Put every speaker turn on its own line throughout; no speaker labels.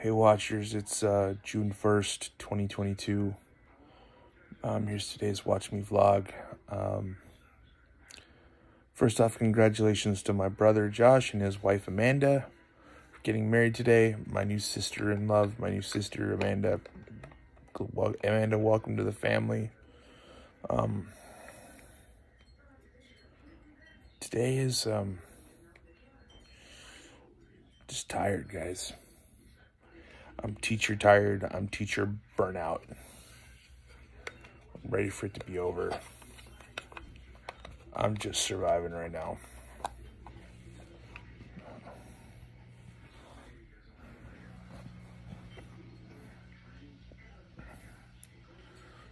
Hey Watchers, it's uh, June 1st, 2022. Um, here's today's Watch Me vlog. Um, first off, congratulations to my brother Josh and his wife Amanda for getting married today. My new sister in love, my new sister Amanda. Amanda, welcome to the family. Um, today is um, just tired, guys. I'm teacher tired. I'm teacher burnout. I'm ready for it to be over. I'm just surviving right now.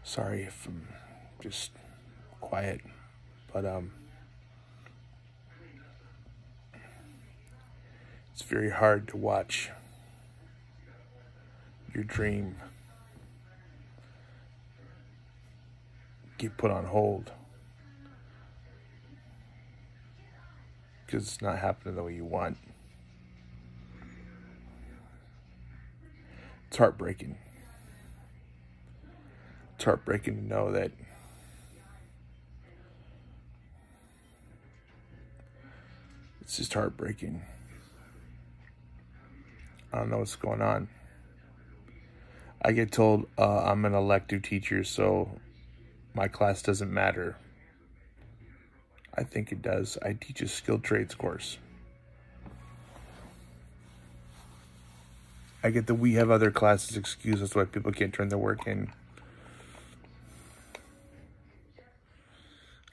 Sorry if I'm just quiet, but um, it's very hard to watch your dream get put on hold because it's not happening the way you want. It's heartbreaking. It's heartbreaking to know that it's just heartbreaking. I don't know what's going on. I get told uh, I'm an elective teacher, so my class doesn't matter. I think it does. I teach a skilled trades course. I get the we have other classes excuse as why people can't turn their work in.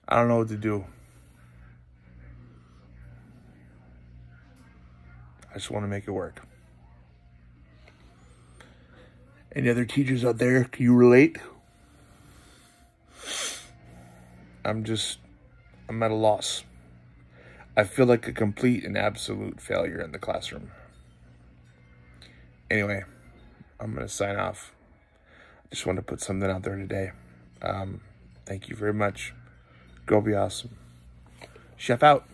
I don't know what to do. I just want to make it work. Any other teachers out there? Can you relate? I'm just, I'm at a loss. I feel like a complete and absolute failure in the classroom. Anyway, I'm going to sign off. I just want to put something out there today. Um, thank you very much. Go be awesome. Chef out.